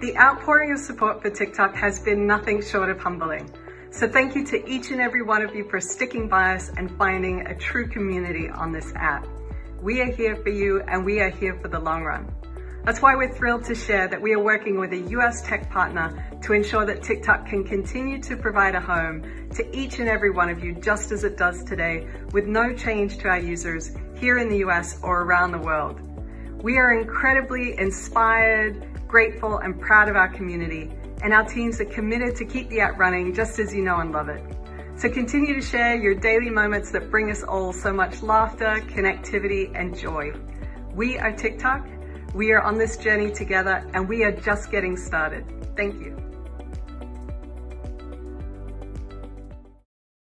The outpouring of support for TikTok has been nothing short of humbling. So thank you to each and every one of you for sticking by us and finding a true community on this app. We are here for you and we are here for the long run. That's why we're thrilled to share that we are working with a US tech partner to ensure that TikTok can continue to provide a home to each and every one of you just as it does today with no change to our users here in the US or around the world. We are incredibly inspired, grateful and proud of our community and our teams are committed to keep the app running just as you know and love it. So continue to share your daily moments that bring us all so much laughter, connectivity and joy. We are TikTok we are on this journey together and we are just getting started. Thank you.